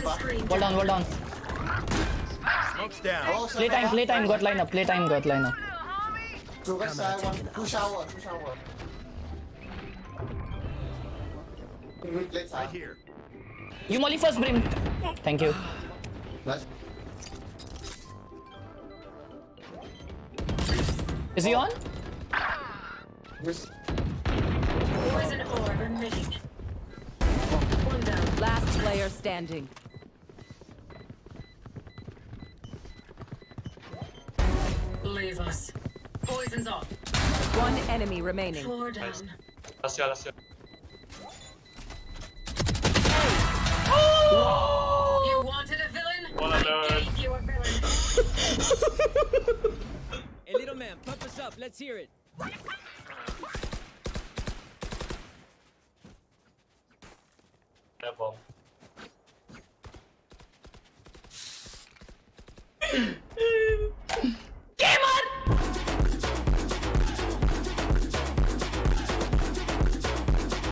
pa. Wall down, wall down. Smoke's down. Sa Playtime, baba. playtime, got line up, playtime, got line up. Sugar sa one. Two shower, two shower. Let's Right here. You molly first, Brim. Thank you. Nice. Is he on? Yes. Poison orb emitting. One down. Last player standing. Leave us. Poison's off. One enemy remaining. Four down. Last year, last year. You oh! wanted a villain? One I alert. gave you a villain. Hey, little man, pump us up. Let's hear it. Yeah, bomb.